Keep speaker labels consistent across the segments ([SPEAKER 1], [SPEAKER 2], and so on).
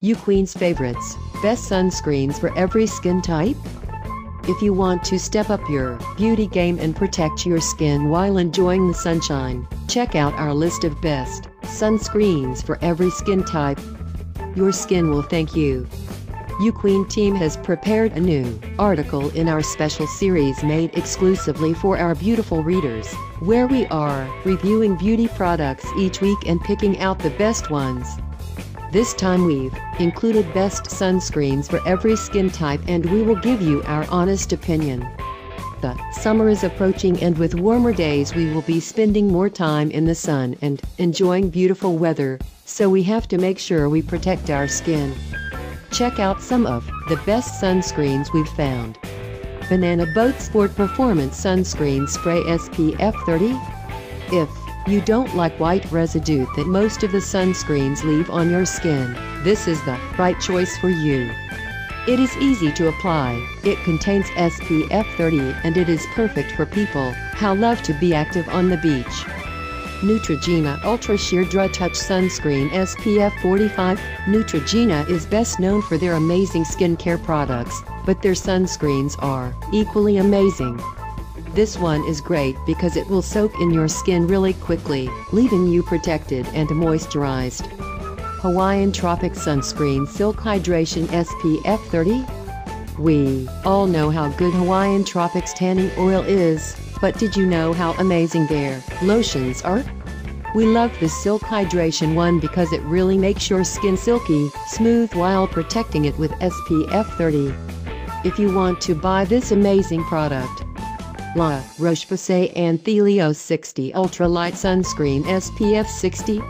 [SPEAKER 1] YouQueen's favorites, best sunscreens for every skin type? If you want to step up your beauty game and protect your skin while enjoying the sunshine, check out our list of best sunscreens for every skin type. Your skin will thank you. YouQueen team has prepared a new article in our special series made exclusively for our beautiful readers, where we are reviewing beauty products each week and picking out the best ones. This time we've included best sunscreens for every skin type and we will give you our honest opinion. The summer is approaching and with warmer days we will be spending more time in the sun and enjoying beautiful weather, so we have to make sure we protect our skin. Check out some of the best sunscreens we've found. Banana Boat Sport Performance Sunscreen Spray SPF 30 If you don't like white residue that most of the sunscreens leave on your skin, this is the right choice for you. It is easy to apply, it contains SPF 30 and it is perfect for people who love to be active on the beach. Neutrogena Ultra Sheer Dry Touch Sunscreen SPF 45 Neutrogena is best known for their amazing skincare products, but their sunscreens are equally amazing. This one is great because it will soak in your skin really quickly, leaving you protected and moisturized. Hawaiian Tropic Sunscreen Silk Hydration SPF 30 We all know how good Hawaiian Tropics tanning oil is, but did you know how amazing their lotions are? We love the Silk Hydration one because it really makes your skin silky, smooth while protecting it with SPF 30. If you want to buy this amazing product, La Roche-Posay Anthelio 60 Ultra Light Sunscreen SPF 60.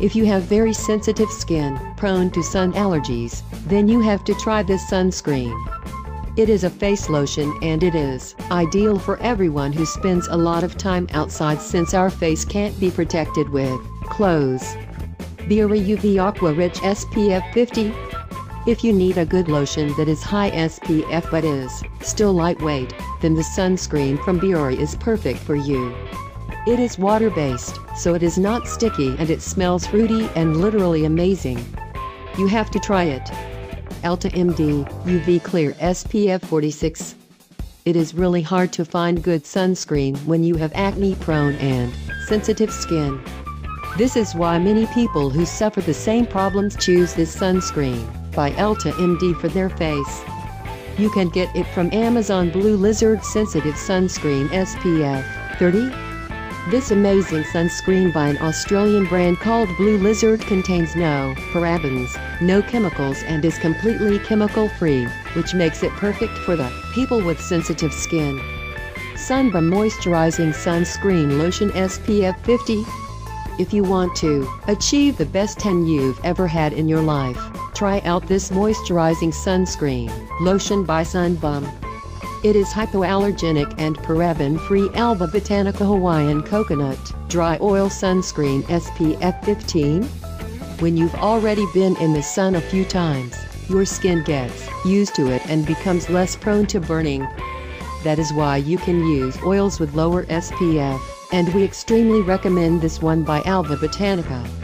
[SPEAKER 1] If you have very sensitive skin, prone to sun allergies, then you have to try this sunscreen. It is a face lotion and it is ideal for everyone who spends a lot of time outside since our face can't be protected with clothes. Biore UV Aqua Rich SPF 50 if you need a good lotion that is high SPF but is still lightweight, then the sunscreen from Biore is perfect for you. It is water-based, so it is not sticky and it smells fruity and literally amazing. You have to try it. EltaMD UV Clear SPF 46 It is really hard to find good sunscreen when you have acne-prone and sensitive skin. This is why many people who suffer the same problems choose this sunscreen by EltaMD for their face. You can get it from Amazon Blue Lizard Sensitive Sunscreen SPF 30. This amazing sunscreen by an Australian brand called Blue Lizard contains no parabens, no chemicals and is completely chemical free, which makes it perfect for the people with sensitive skin. Sun Bum Moisturizing Sunscreen Lotion SPF 50 if you want to achieve the best 10 you've ever had in your life, try out this moisturizing sunscreen lotion by Sun Bum. It is hypoallergenic and paraben-free Alba Botanica Hawaiian Coconut Dry Oil Sunscreen SPF 15. When you've already been in the sun a few times, your skin gets used to it and becomes less prone to burning. That is why you can use oils with lower SPF and we extremely recommend this one by Alba Botanica.